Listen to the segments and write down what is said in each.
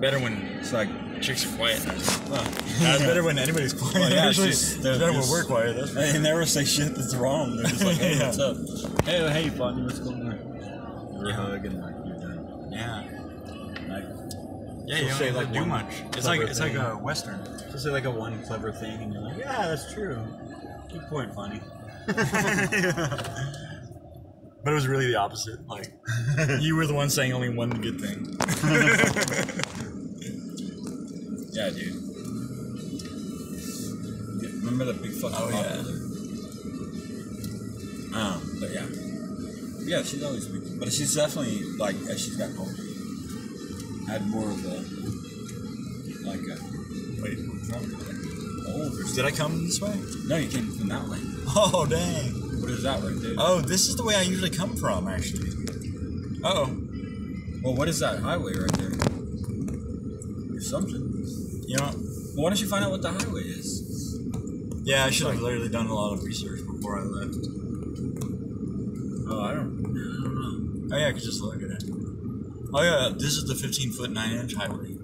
better when It's like, chicks are quiet. well, it's better when anybody's quiet. Well, yeah, Usually it's it's just- they're better when we're quiet. That's for they never say shit that's wrong. They're just like, hey, Yeah. what's up? Hey, hey, Bonnie, what's going on? You hug and like you're done. Yeah. Like, Yeah, you say, don't like, like do one much. It's clever like it's like a western. just say like a one clever thing, and you're like, yeah, that's true. Good point, Bonnie. But it was really the opposite. Like you were the one saying only one good thing. Yeah, dude. Remember the big fucking Oh, yeah. yeah. Um, but yeah. Yeah, she's always been, but she's definitely like as she's gotten older, had more of a like a Wait, older. did I come this way? No, you came from that way. Oh dang. What is that right there? Oh, this is the way I usually come from, actually. Oh, Well, what is that highway right there? Or something. You know, Well, why don't you find out what the highway is? yeah, I should have literally done a lot of research before I left. Oh, I don't. I don't know. Oh yeah, I could just look at it. Oh yeah, this is the 15 foot 9 inch highway.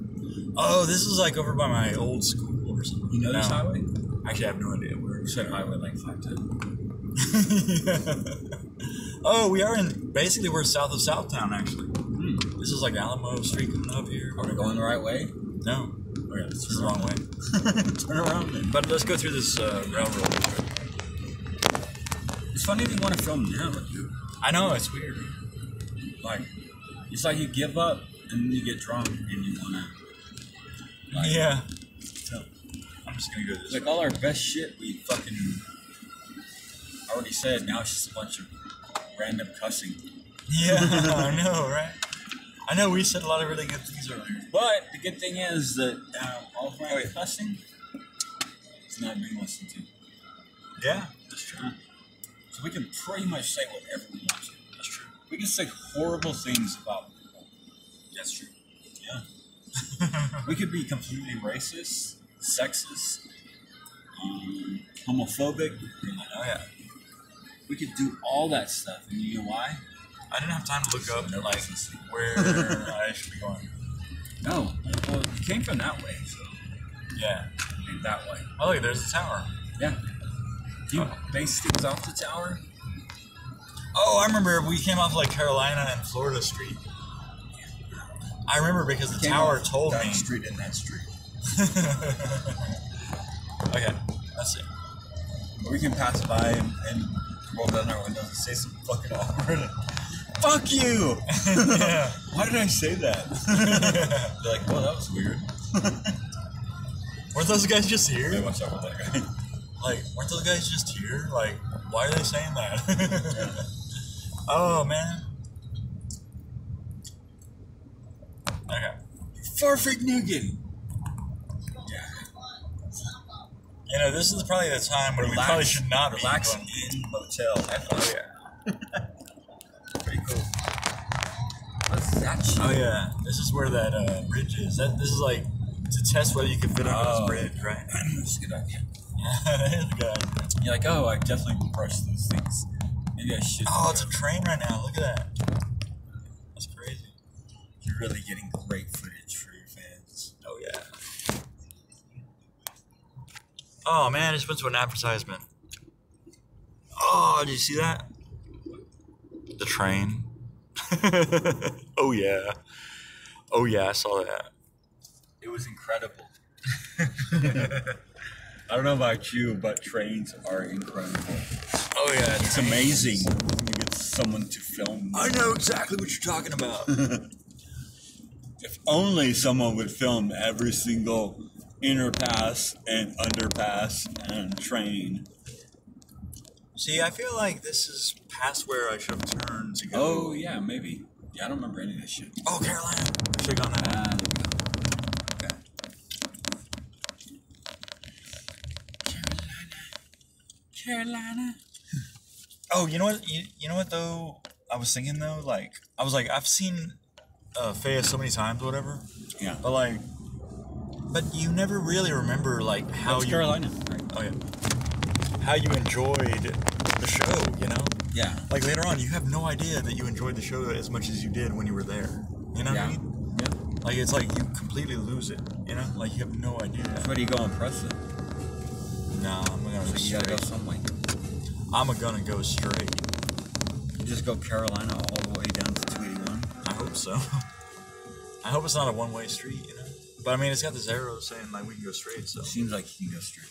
Oh, this is like over by my old school or something. You know this highway? Actually, I have no idea where. You said highway like five times. oh, we are in basically we're south of Southtown actually. Hmm. This is like Alamo Street coming up here. Are we going the right way? No, This the wrong way. Turn around then. But let's go through this uh, railroad. It's funny they want to film now, dude. I know it's weird. Like, it's like you give up and then you get drunk and you want to. Like, yeah. film. I'm just gonna go this. Like all our best shit, we fucking already said. Now it's just a bunch of random cussing. Yeah, I know, right? I know we said a lot of really good things earlier. But the good thing is that um, all of my cussing is not being listened to. Yeah, that's true. So we can pretty much say whatever we want to. That's true. We can say horrible things about people. That's true. Yeah. we could be completely racist, sexist, um, homophobic. Oh yeah. We could do all that stuff, and you know why? I didn't have time to look up like where I should be going. No. Well, it came from that way, so Yeah. I that way. Oh look, there's the tower. Yeah. Do you Oh. base things off the tower? Oh, I remember we came off like Carolina and Florida Street. I remember because the tower told that me. street and that street. okay, that's it. We can pass by and, and roll down our windows and say some fucking awkward. Fuck you! yeah. Why did I say that? They're like, well, that was weird. Weren't those guys just Hey, here? watch out for that guy. Like, weren't those guys just here? Like, why are they saying that? oh man. Okay. Fahrvergnügen. Yeah. You know, this is probably the time when we probably should not relax be going. in motel. Oh yeah. Shit? Oh yeah. This is where that uh, bridge is. That this is like to test whether you can fit under Oh. this bridge, right? That's a good idea. Yeah, that is a good idea. You're like, oh, I definitely brush those things. Maybe I should. Oh, it's a train right now. Look at that. That's crazy. You're really getting great footage for your fans. Oh yeah. Oh man, I just went to an advertisement. Oh, did you see that? The train. oh yeah. Oh yeah, I saw that. It was incredible. I don't know about you, but trains are incredible. Oh yeah, It's amazing when you get someone to film. I know exactly what you're talking about. If only someone would film every single inner pass and underpass and train. See, I feel like this is past where I should have turned to go. Oh yeah, maybe. Yeah, I don't remember any of this shit. Oh, Carolina. I should have gone that. Ah, there we go. Okay. Carolina. Carolina. Oh, you know what? You, you know what though? I was thinking though, like I was like, I've seen uh, Faya so many times, or whatever. Yeah. But like, but you never really remember like how That's you. Carolina. Right. Oh yeah. How you enjoyed the show, you know? Yeah. Like later on, you have no idea that you enjoyed the show as much as you did when you were there. You know Yeah. what I mean? Yeah. Like it's like you completely lose it. You know, like you have no idea. Where do you go press it? No, I'm gonna go So you gotta go straight. some way. I'm gonna go straight. You just go Carolina all the way down to 281. I hope so. I hope it's not a one-way street. You know. But I mean, it's got this arrow saying like we can go straight. So it Seems like you can go straight.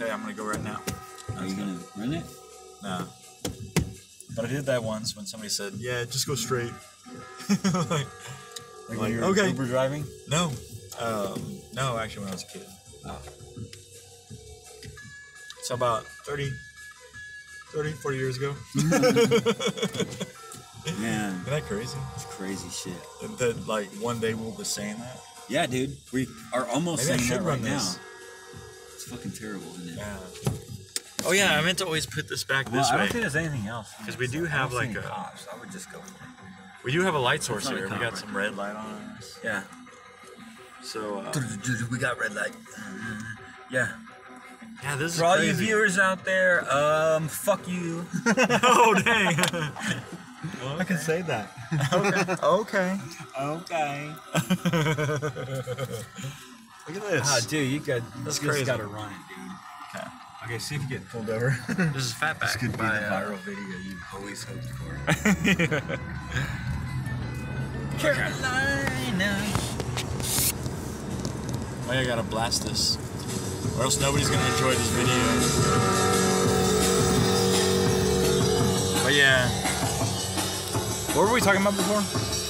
Okay, I'm gonna go right now. Are you gonna run it? Nah. But I did that once when somebody said, "Yeah, just go straight." like, Like, Like, when you're okay. Uber driving? no, um, no, actually, when I was a kid. Oh. So about 30, 30, 40 years ago. Man, Isn't that crazy? it's crazy shit. That, that like one day we'll be saying that. Yeah, dude. We are almost Maybe I should that run right now. this. Fucking terrible, isn't it? Yeah. Oh yeah, I meant to always put this back Well, this I way. I don't think there's anything else. Because we do I have, like, a- cops. I would just go for it. we do have a light source here. We got right? some red light on us. Yeah. So uh, We got red light. Yeah. yeah, this is For all you viewers out there, um, fuck you. oh dang. I can say that. Okay. Okay. Okay. Look at this. Ah, dude, you got this you just crazy. gotta run it, dude. Okay. Okay, see if you get pulled over. This is Fatback. this could be by, the uh, viral video you always hoped for. Carolina. Oh, yeah, I gotta blast this. Or else nobody's gonna enjoy this video. But yeah. What were we talking about before?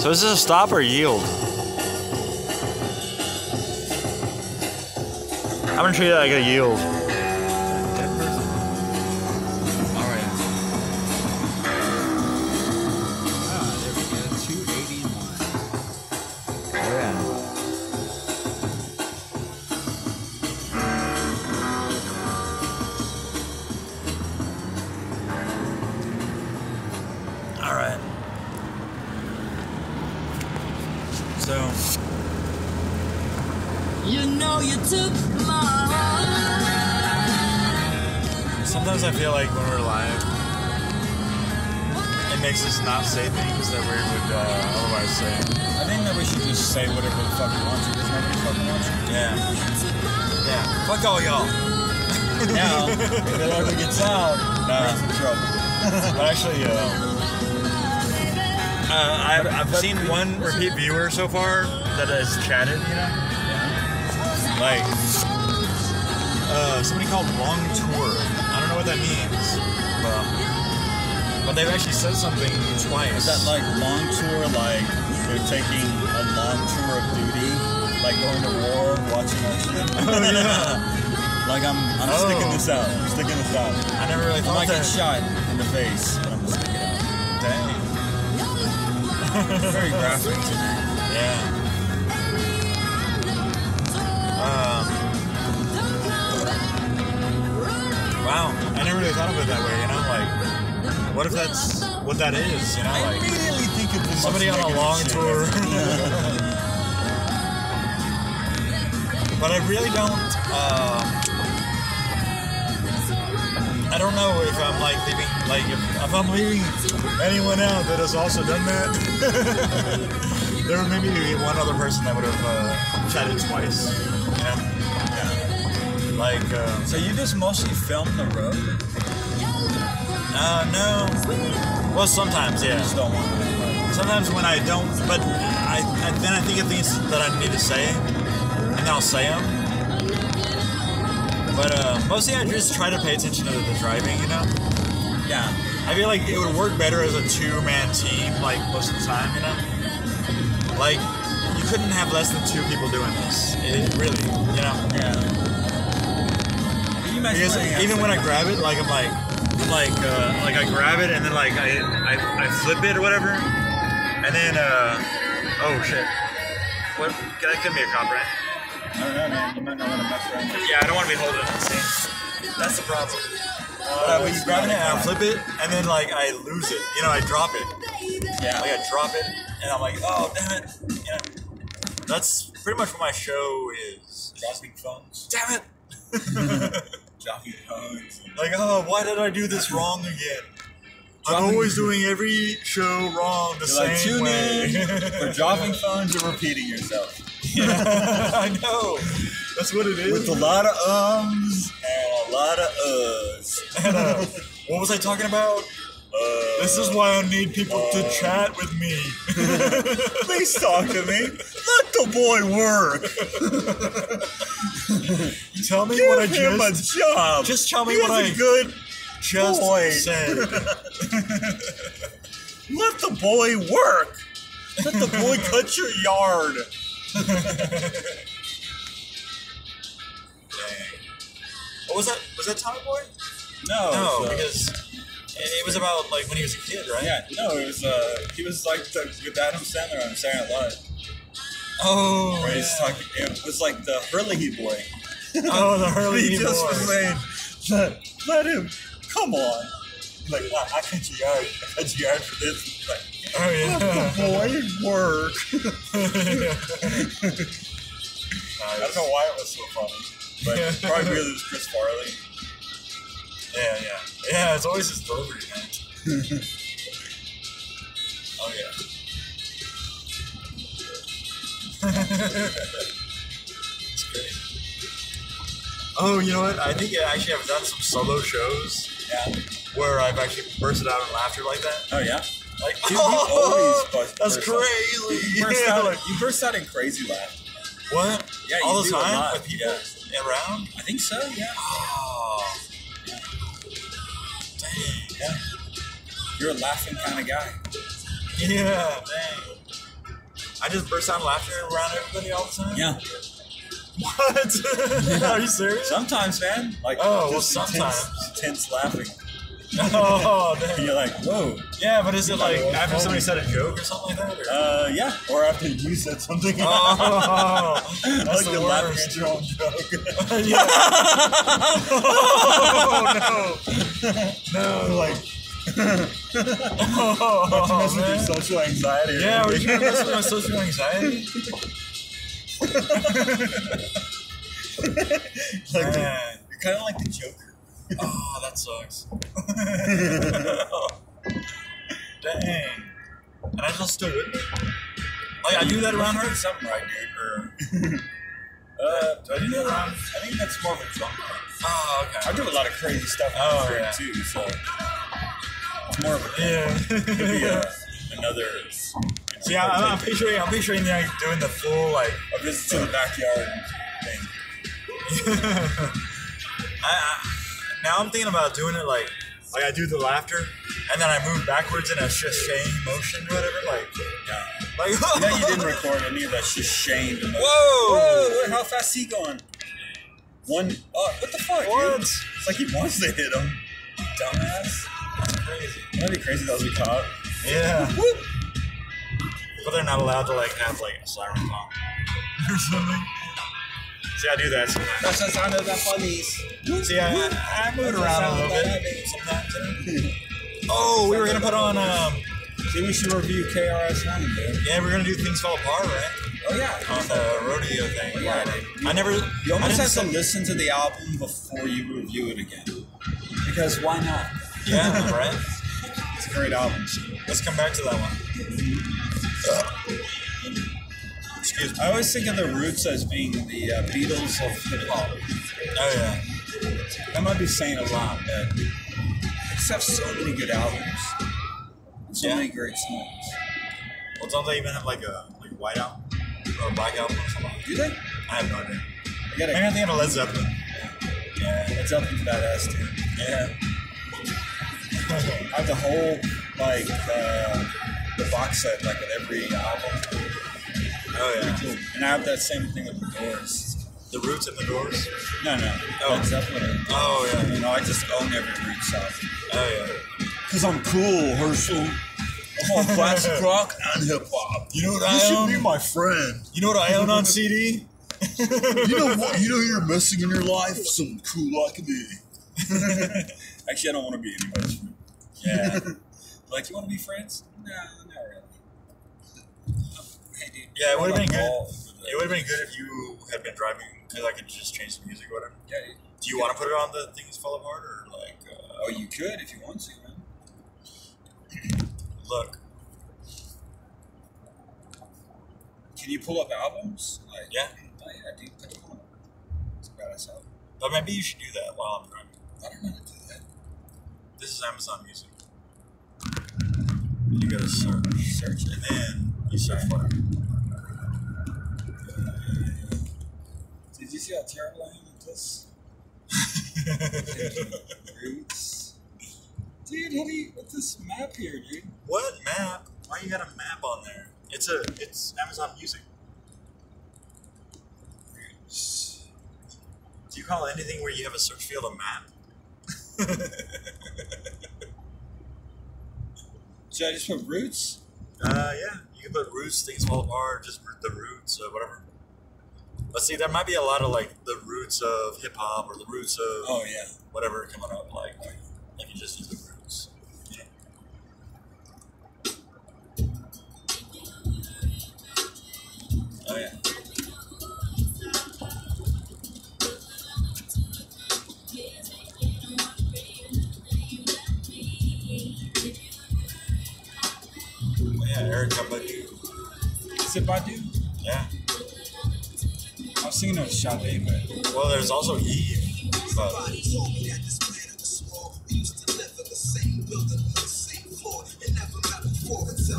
So is this a stop or yield? I'm gonna treat it like a yield. Sometimes I feel like when we're live, it makes us not say things that we would uh, otherwise say. I think that we should just say whatever the fuck we want to because nobody fucking wants to. Yeah. Yeah. Fuck all y'all. Now, if it ever gets out, Nah. we're in trouble. But actually, uh, uh, I've, I've seen one repeat viewer so far that has chatted, you know? Like, uh, somebody called Long Tour. I don't know what that means. But, but they've actually said something twice. Is that like long tour, like they're taking a long tour of duty, like going to war, watching our shit? Oh, yeah. Like I'm, I'm Oh. sticking this out. I'm sticking this out. I never really I thought might that. get shot in the face, but I'm it out. Dang. Very graphic. Yeah. I never really thought of it that way, you know? Like, what if that's what that is, you know? I Like, immediately think of somebody on a long shit. tour. but I really don't. Uh, I don't know if I'm like leaving, like if, if I'm leaving anyone out that has also done that. there would maybe be one other person that would have uh, chatted twice. You know? Like, uh, So you just mostly film the road? uh, no. Well, sometimes, yeah. Just don't want to. Sometimes when I don't, but I, I then I think of things that I need to say, and I'll say them. But uh, mostly I just try to pay attention to the driving, you know. Yeah. I feel like it would work better as a two-man team, like most of the time, you know. Like you couldn't have less than two people doing this. It, really, you know. Yeah. You imagine Because even when I grab it, like I'm like, like uh, like I grab it and then like I, I I flip it or whatever, and then uh oh shit, what that could be a copyright. I don't know, man. You might not want to mess around. with. Yeah, I don't want to be holding it. See, that's the problem. Uh, but you grab it and I flip it, and then like I lose it. You know, I drop it. Yeah. Like I drop it, and I'm like, oh damn it. You know, that's pretty much what my show is. Dropping phones. Damn it. Dropping phones. like, oh, why did I do this wrong again? I'm always doing every show wrong the You're same tune way. in for dropping phones or repeating yourself. yeah, I know. That's what it is. With a lot of ums and a lot of uhs. And, uh, what was I talking about? Uh, This is why I need people to chat with me. Please talk to me. Let the boy work. Tell me Give what I him just a job. just tell me He what was I a good. just boy. said. Let the boy work. Let the boy cut your yard. What was that? Was that Tommy Boy? No, No, was, uh, because it was about like when he was a kid, right? yeah, no, it was. Uh, he was like the, with Adam Sandler on Saturday Night Live. Oh, Where he's yeah. talking. It was like the Hurley boy. oh, the Hurley he just boy. was saying, let, let him. Come on. He's like, well, I cut your yard. I your yard for this. He's like, Oh yeah. let the boy work. I don't know why it was so funny, but probably because it was Chris Farley. Yeah, yeah, yeah. It's always his delivery, man. oh yeah. it's great. Oh, you know what? I think I actually have done some solo shows Yeah. where I've actually bursted out in laughter like that. Oh yeah. Like, Dude, you oh, always bust- that's crazy. You burst, Yeah, out, like, you burst out in crazy laughter. what? Yeah, you all the time with people yeah. around. I think so. Yeah. Oh. Yeah. You're a laughing kind of guy. Yeah, dang. I just burst out laughing around everybody all the time. Yeah. What? Are you serious? Sometimes, man. Like Oh, well, intense, sometimes. intense laughing. Oh, And dang. you're like, whoa. Yeah, but is it like after somebody said a joke or something like that? Or? Uh, yeah. Or after you said something. oh, that's like the you're laughing at your own joke. yeah. oh no, no, like, oh, mess with your oh, man. social anxiety. Yeah, we're trying to mess with my social anxiety. like, Man. you're kind of like the Joker. Oh, that sucks. Dang. And I just still with me. Like I do that around her. Something right, dude. Or, uh, do I do that? I think that's more of a drunk thing. Oh, I do a lot of crazy stuff Oh, on the yeah. too, so it's more of a Yeah. could be a, another See, I, I'm, I'm picturing, I'm picturing like doing the full like. a visit to the backyard thing. I, I, now I'm thinking about doing it like, like I do the laughter, and then I move backwards in a sashaying motion, or whatever. Like, Yeah. like. Yeah, you didn't record any of that. Shame. Whoa! Whoa! Look how fast he going. One. Oh, what the fuck, What? dude? It's like he wants to hit him. Dumbass. Crazy. That'd be crazy. That was be caught. Yeah. But they're not allowed to like have like a siren song or something. See, I do that sometimes. That's the sound of the police. See, I, I move around a little bit sometimes. Oh, we were gonna put on. Um, See, we should review KRS One, yeah, we're gonna do things fall apart, right? Oh yeah. On the rodeo thing. Yeah. I never. You I almost have to listen to the album before you review it again. Because why not? Yeah, right. It's a great album. Let's come back to that one. Excuse me. I always think of the Roots as being the uh, Beatles of hip hop. Oh yeah. That might be saying a lot, but they have so many good albums. So Yeah. many great songs. Well, don't they even have like a like white album or a black album or something? Do they? I have no idea. I gotta, Maybe I'm thinking of Led Zeppelin. yeah, it's up into that too. Yeah. I have the whole like uh, the box set like with every album. Oh yeah. Cool. And I have that same thing with the Doors. The Roots and the Doors. No, no. Oh. Led Zeppelin. Oh yeah. You know, I just own every Roots song. Oh yeah. Cause I'm cool, Herschel. I'm on classic rock and hip hop. You know what You I should be my friend. You know what I own on CD? You know what? You know you're missing in your life? Someone cool like me. Actually, I don't want to be anybody's friend. Yeah. Like, you want to be friends? Really. Hey, dude. Yeah, it would've been good. It would have been good if you had been driving because I could just change the music or whatever. Yeah, dude. Do you want to put it on the things fall apart or like? Uh, Oh, you could if you want to, man. look. Can you pull up albums? Like, Yeah. Oh, yeah, dude. Put them on. It's a badass album. But maybe you should do that while I'm driving. I don't know how to do that. This is Amazon Music. You gotta search, search, and then you search for. Did you see how terrible I am at this? Roots. Dude, how do you, what's this map here, dude? what map? Why you got a map on there? It's a it's Amazon Music. Roots. Do you call anything where you have a search field a map? Should I just put roots? Uh, yeah, you can put roots, things fall apart, just root the roots, uh, whatever. But see, there might be a lot of like the roots of hip hop or the roots of Oh, yeah. whatever coming up. Like, like you can just use the roots. Oh, yeah. Yeah, Erykah Badu. Is it Badu? Yeah. I was thinking of Sade, but Well, there's also Eve. But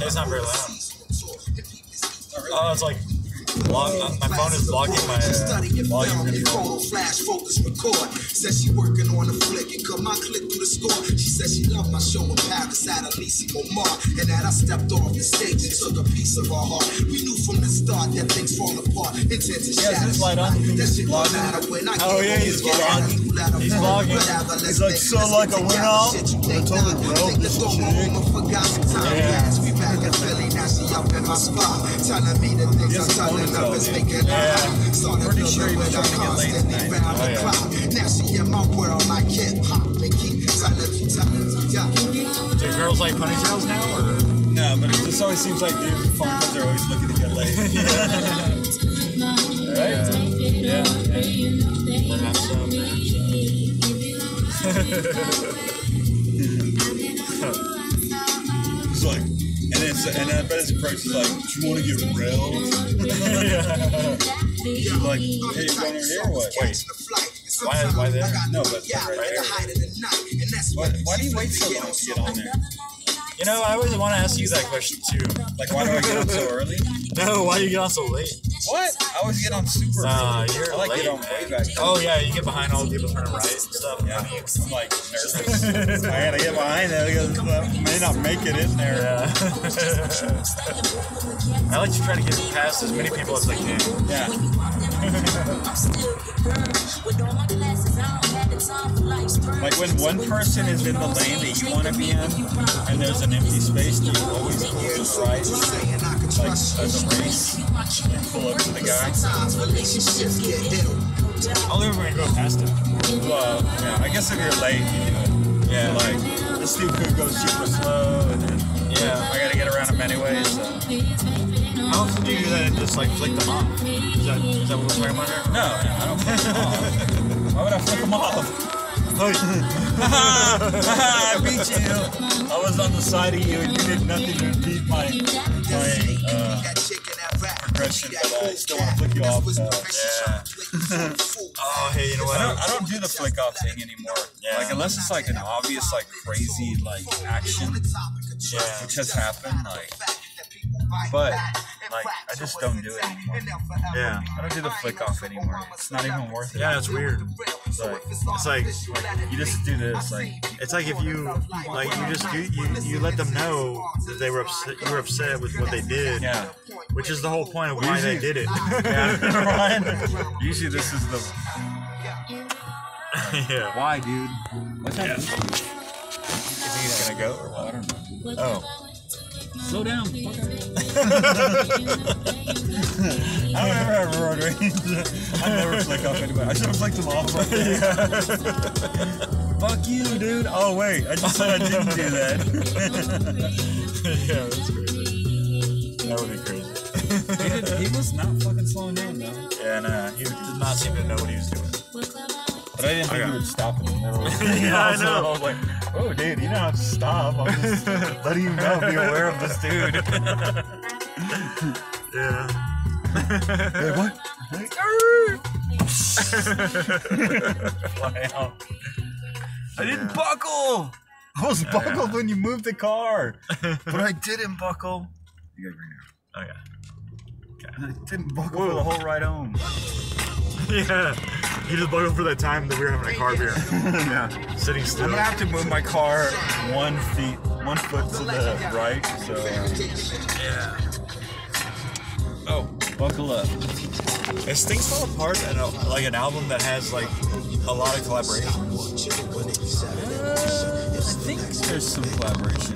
it's not very loud. Oh, it's like block, uh, my phone is blocking my uh, volume control. Flash focus record. Says she working on a flick and cut my click through the score. She said she loved my show in Paris at Elysée Montmartre. And that I stepped off the stage and took a piece of her heart. We knew from the start that things fall apart. Intent to Yeah, shatter. light on? That shit don't matter when I Oh, yeah, he's Get vlogging. out, you let her He's vlogging. He's like, so, like, get I went together. out, Shit you I told her, bro, let's go home and forgot some time Yeah. My spot. Telling me the things I'm telling her ponytail, is dude. making her Yeah. hot. Started Pretty sure building he with her trying to get laid constantly tonight. round Oh, the yeah. clock. Now she in my world like hip hop and keep telling me, telling me, yeah. Do girls like ponytails now, or no, but it just always seems like dudes in farmers are always looking to get laid. right? Yeah. perhaps so? and it's and I bet his approach is like, do you want to get railed? He's like, hey, you going over here or what? Wait. Why- why there? No, but right there. Why, why do you wait so long to get on there? You know, I always want to ask you that question too. Like, why do I get on so early? No, why do you get on so late? What? I always get on super Nah, early. you're I like late, get on way back. Oh yeah, you get behind all the people turning right and stuff. Yeah, I'm like nervous. I gotta get behind it because I may not make it in there. Yeah. I like to try to get past as many people as I can. Yeah. Like when one person is in the lane that you want to be in, and there's an empty space, do you always go to the right, like as a race, and pull up to the guy? I'll ever go past it. Well, yeah, I guess if you're late, you do it. Yeah. Like this dude could go super slow, and then Yeah. I gotta get around him anyway. So How often do you do that and just like flick them off? Is that, is that what we're talking about here? no, no, I don't flick him off. Why would I flick him off? I beat you. I was on the side of you, and you did nothing to beat my my uh, progression, but I still want to flick you off. Yeah. Oh, hey, you know I don't, I don't do the flick off thing anymore. Yeah. Like unless it's like an obvious like crazy like action, Yeah. which has happened. Like, but like I just don't do it anymore. Yeah. I don't do the flick off anymore. It's not even worth it. Yeah, it's weird. Like, It's like you just do this, like it's like if you like you just you you, you let them know that they were upset you were upset with what they did. yeah. Which is the whole point of why they did it. Yeah, Ryan. Usually this is the yeah. why, dude. What's that? You think he's gonna go or what? I don't know. Oh. Slow down. I don't ever have road rage. I never flick off anybody. I should have flicked them off right there. Fuck you, dude. Oh wait, I just said I didn't do that. yeah, that's crazy. That would be crazy. he, did, he was not fucking slowing down though. Yeah, nah, he did not seem to know what he was doing. But I didn't think Okay. he would stop in the middle. Yeah, I know. I was like, oh, dude, you don't have to stop. I'm just letting you know, be aware of this dude. Yeah. Like, what? Fly. I didn't buckle. I was buckled when you moved the car, but I didn't buckle. You gotta bring it Okay. I didn't buckle for the whole ride home. Yeah. You just buckled for that time that we were having a car beer. yeah. Sitting still. I'm gonna have to move my car one feet, one foot to the right. So uh, Yeah. oh, buckle up. As things fall apart and like an album that has like a lot of collaboration. Uh, I think there's some collaboration.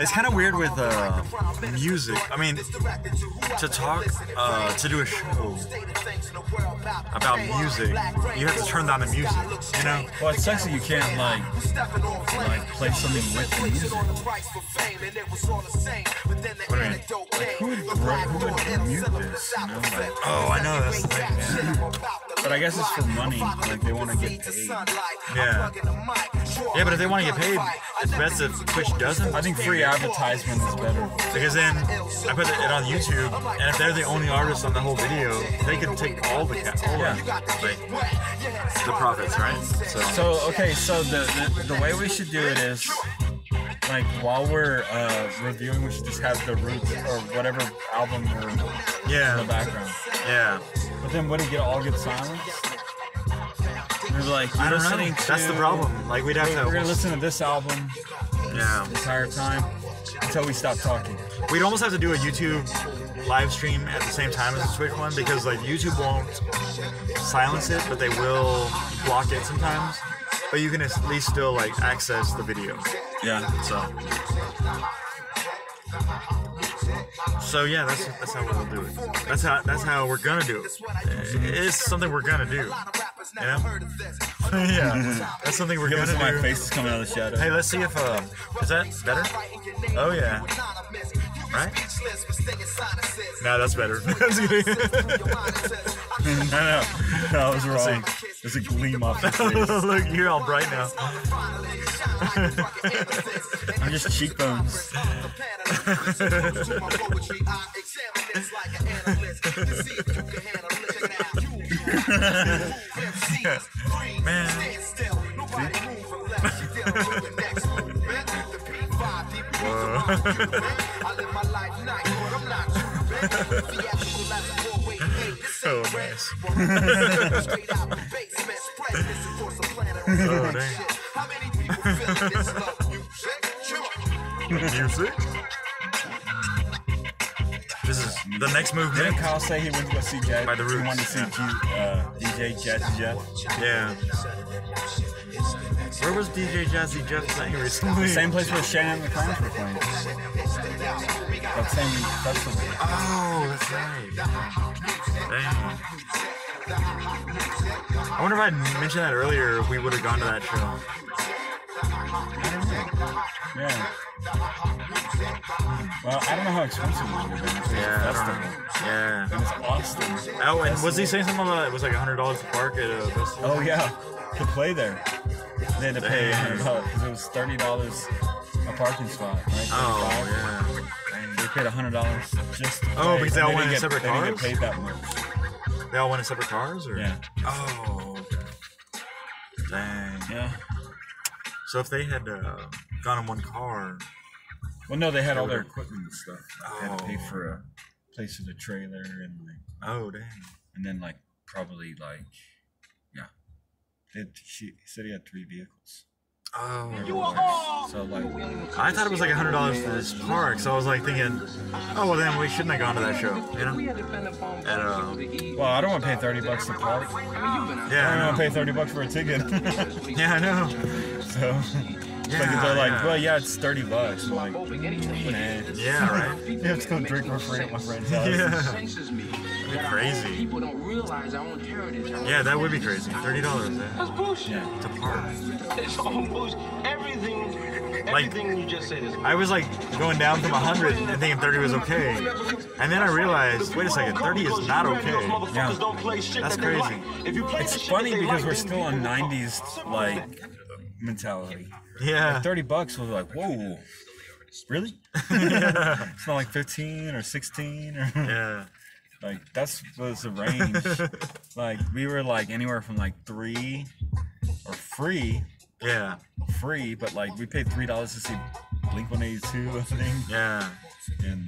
It's kind of weird with uh, music. I mean, to talk, uh, to do a show about music, you have to turn down the music, you know? Well, it sucks that you can't like like play something with the music. What you mean? Who would, who would mute this? You know, like, Oh, I know, that's the thing. Yeah. But I guess it's for money. Like they want to get paid. Yeah. Yeah, but if they want to get paid, it's best if Twitch doesn't. I think free advertisement is better. Because then I put it on YouTube, and if they're the only artist on the whole video, they can take all the ca- all Yeah. the, the profits, right? So, So okay, so the, the the way we should do it is like while we're uh, reviewing, we should just have the roots or whatever album we're in the background. yeah. But then would it get all good silence? We're like, I you're don't know. listening to. That's the problem. Like we'd have We're to. gonna listen to this album Yeah, the entire time until we stop talking. we'd almost have to do a YouTube live stream at the same time as the Twitch one because like YouTube won't silence it, but they will block it sometimes. But you can at least still like access the video. Yeah. So. So yeah, that's that's how we'll do it. That's how that's how we're gonna do it. It's something we're gonna do. You know? yeah. That's something we're Give gonna do. my face is coming out of the shadow. Hey, let's see if uh, is that better? Oh yeah. Right? No, that's better. no, no, no, I was wrong. There's a gleam off your face. Look, you're all bright now. I'm just cheekbones. Man. Oh, nice. Oh, dang. Music? This is the next move, Didn't. Kyle say he went to go see Jet? By the He Roots. wanted to see G, uh, DJ Jazzy Jeff. Yeah. Where was DJ Jazzy Jeff playing recently? Same place where Shannon and the Clams were playing. That same festival. Oh, that's right. Dang. I wonder if I'd mentioned that earlier, if we would have gone to that show. Yeah. Well, I don't know how expensive it would have been. Yeah, I festival. don't know. Yeah. And it's Austin. Oh, and was he saying something about it was like hundred dollars a park at a festival? Oh yeah, to play there. They had to pay Dang. hundred dollars because it was thirty dollars a parking spot, right? Oh 35. yeah. They paid hundred dollars just. to Oh, because they all went in separate they didn't get cars? paid that much. They all went in separate cars, or Yeah. Oh. okay. Dang. Yeah. So if they had uh, gone in one car, Well, no, they had all their equipment and stuff. They had to pay Oh. for a place for a trailer and like, oh dang. and then like probably like. It, she said he had three vehicles. Oh. So like, I thought it was like a hundred dollars for this park, so I was like thinking, oh well, then we shouldn't have gone to that show, you know? And uh, well, I don't want to pay thirty bucks to park. Yeah, I don't want to pay thirty bucks for a ticket. yeah, I know. so, it's like Yeah, they're like, yeah. well, yeah, it's thirty bucks. I'm like, nah. Yeah, right. You have to go drink for free at my friend's house. Yeah, senses me. that crazy. People don't realize our own heritage. our yeah, that would be crazy. Thirty dollars That's bullshit. Yeah. to park. It's all bullshit. Everything, everything you just said is I was like going down from hundred and thinking thirty was okay, and then I realized, wait a second, thirty is not okay. Yeah. That's crazy. If you play. It's funny because we're still on '90s like mentality. Yeah. Thirty bucks was like, whoa, really? it's not like fifteen or sixteen or Yeah. Like that's was the range. like we were like anywhere from like three or free, Yeah. free, but like we paid three dollars to see Blink One Eighty Two, I think, Yeah. and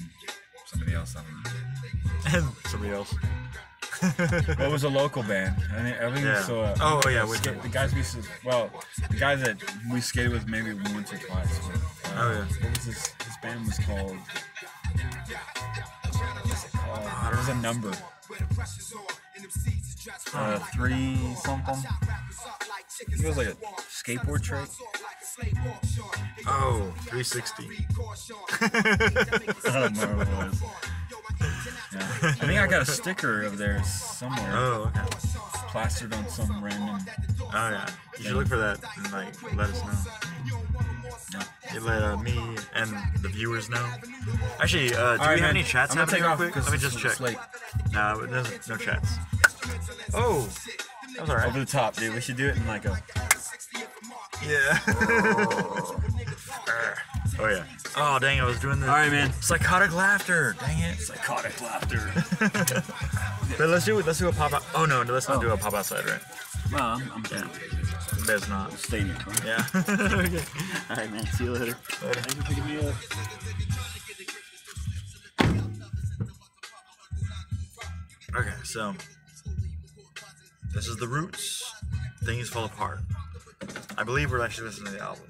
somebody else. I don't know. And somebody else. Well, it was a local band. I think, I think Yeah. so. Uh, Oh, uh, yeah, we- skate- the guys we used to, well, the guys that we skated with maybe once or twice. But, uh, Oh, yeah. What was this? His band was called. What's it was a number. Uh, three something. It was like a skateboard trick. Oh, 360. I don't know what it was. Yeah. I think I got a sticker of theirs somewhere, Oh, okay. plastered on some random. Oh, yeah. You should look for that and, like, let us know. You let uh, me and the viewers know. Actually, uh, do All we right, have man. any chats I'm gonna happening take real off quick? Let me it's- just check. late. No, there's no chats. Oh, that was alright. Over the top, dude. We should do it in like a. Yeah. oh yeah. Oh dang! I was doing the. All right, man. Psychotic laughter. Dang it. Psychotic laughter. But let's do it. Let's do a pop out. Oh no, let's not do a pop outside, right? Well, I'm, I'm Yeah. There's not. staying here. Yeah. okay. All right, man. See you later. Thank you for picking me up. Okay, so this is the roots. Things fall apart. I believe we're actually listening to the album.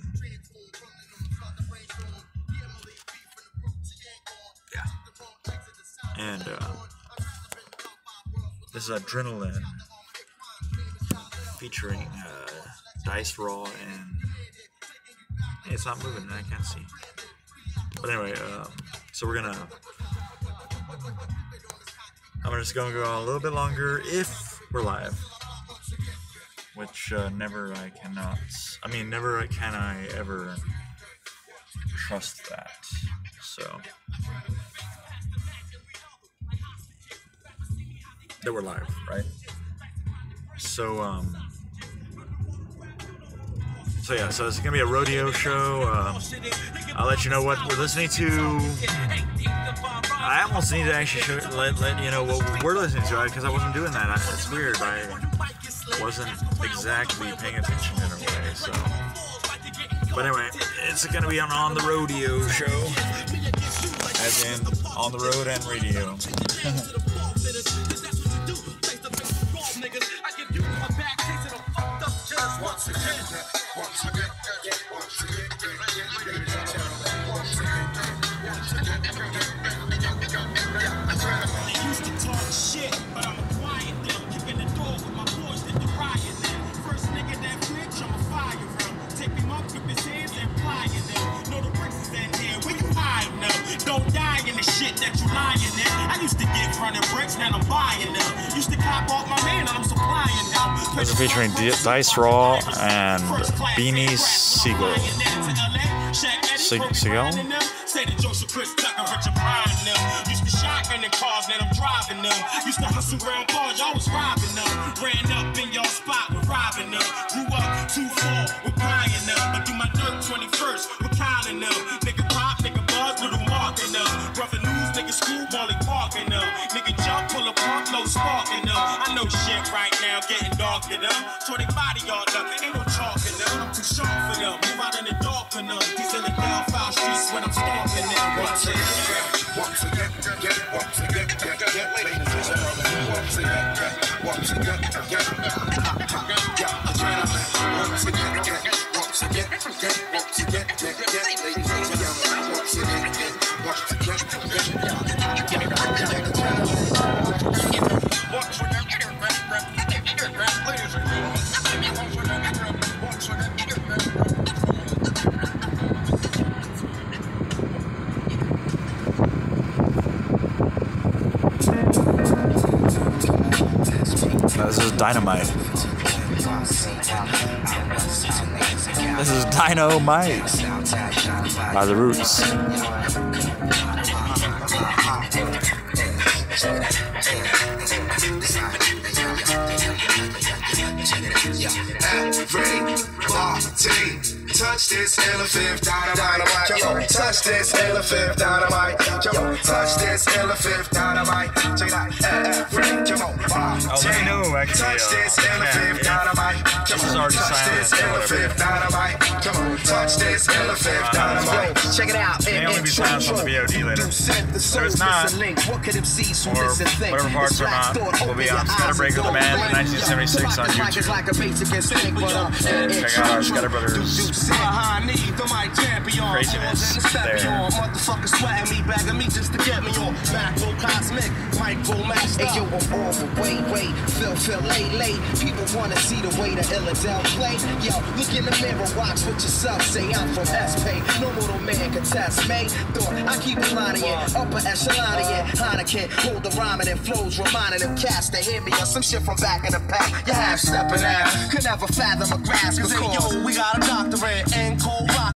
Yeah. And uh, this is Adrenaline featuring uh, Dice Raw and hey, it's not moving. I can't see. But anyway, um, so we're gonna I'm just gonna go a little bit longer if we're live. Which uh, never I cannot. I mean, never can I ever trust that. So that we're live, right? So um. So yeah, so it's gonna be a rodeo show. Um, I'll let you know what we're listening to. I almost need to actually show, let, let you know what we're listening to because I wasn't doing that. I, it's weird. I wasn't exactly paying attention in a way. So, but anyway, it's gonna be an on the rodeo show, as in on the road and radio. die shit that you lying in. I used to get of bricks, now I'm buying them. Used to cop off my man, I'm supplying them. This is featuring D- Dice Raw and Beanie Sigel. Seagal? Say the Joseph Chris Tucker, Richard Pryor and them. Used to shotgun in cars, now I'm driving them. Used to hustle around bars, y'all was robbing them. Ran up in y'all spot with robbing them. Grew up too far with buying them. But do my dirt 21st with counting them. School, Molly parking them. Uh. Nigga jump, pull a pump, no sparking them. I know shit right now, getting dark to them. So they body all up, ain't no chalk them. Uh. I'm too sharp for them. Move out in the dark for them. These in the down foul streets when I'm stalking them. Once again. Once again, once again, get, get, ladies and gentlemen. Once again, once again, yeah, gentlemen. Once again, once again, once again, get, get, No, this is dynamite. This is dynamite by the Roots. Everybody touch this elephant dynamite. Come on, touch this elephant dynamite. Come on, touch this elephant dynamite. Check it out. Every, come on, Oh, let actually, Touch uh, this yeah, elephant dynamite. Come This is on, already touch this whatever. elephant dynamite. Come on, touch this elephant dynamite. Check it out. May only be silenced on the VOD later. If it's not, what could MCs or whatever parts are not, will be on Scatter Breaker the Man, 1976 on YouTube. Like a basic instinct, but, um, And it- check out our Scatter Brothers craziness there. Motherfucker sweating me, bagging me just to get me on. Macro cosmic, micro master. Hey yo, I'm all the way, wait, feel, feel late, late. People wanna see the way the Illadel play. Yo, look in the mirror, watch what yourself say. I'm from SP, no mortal man can test me. Thought I keep it line it, upper echelon it. Heineken, hold the rhyming and flows, reminding them cats to hear me on some shit from back in the pack. You half stepping out, could never fathom a grasp. Cause yo, we got a doctorate in cold rock.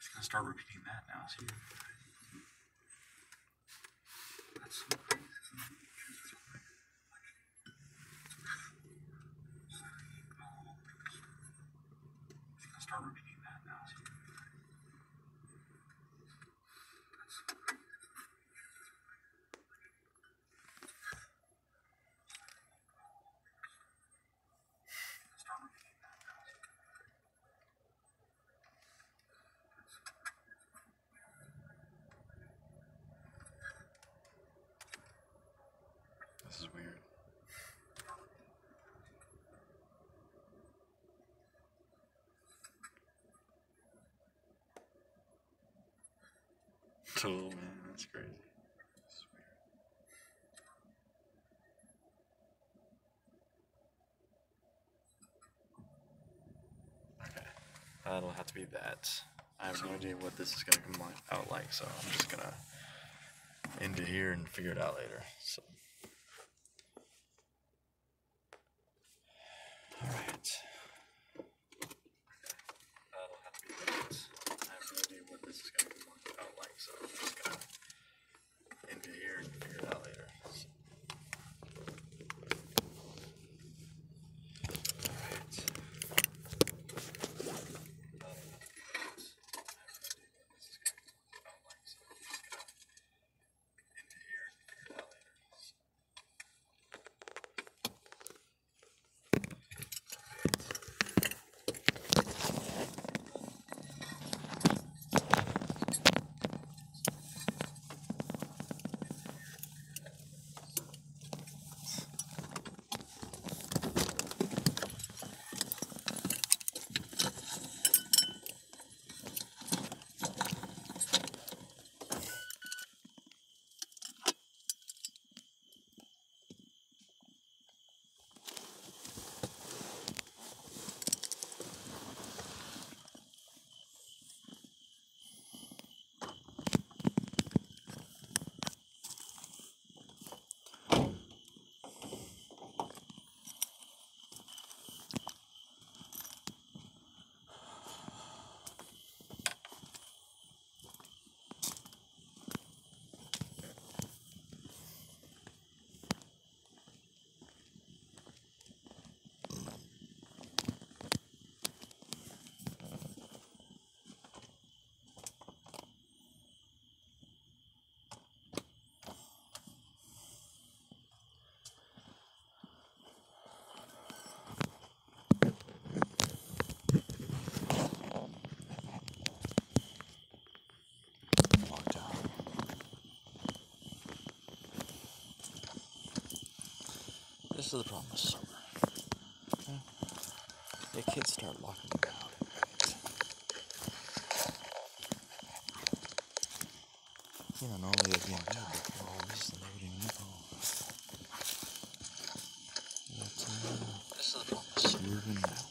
Just gonna start repeating that now. See? That's so crazy. Start repeating that now. This is weird. Oh man, that's crazy. Okay, that'll have to be that. I have no idea what this is gonna come out like, so I'm just gonna end it here and figure it out later. So. Alright. That'll This is the problem with summer. Okay? The kids start locking down. You know, normally they'd be in bed before all this and they would even. But, uh, this is the problem with summer. Moving out.